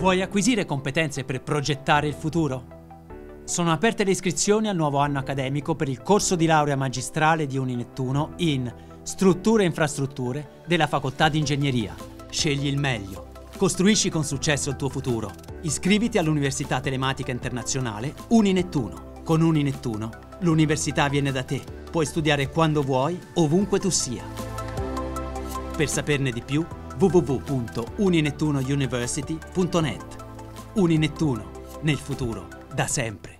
Vuoi acquisire competenze per progettare il futuro? Sono aperte le iscrizioni al nuovo anno accademico per il corso di laurea magistrale di Uninettuno in Strutture e Infrastrutture della Facoltà di Ingegneria. Scegli il meglio. Costruisci con successo il tuo futuro. Iscriviti all'Università Telematica Internazionale Uninettuno. Con Uninettuno l'università viene da te. Puoi studiare quando vuoi, ovunque tu sia. Per saperne di più, www.uninettunouniversity.net. Uninettuno, nel futuro, da sempre.